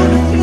morning.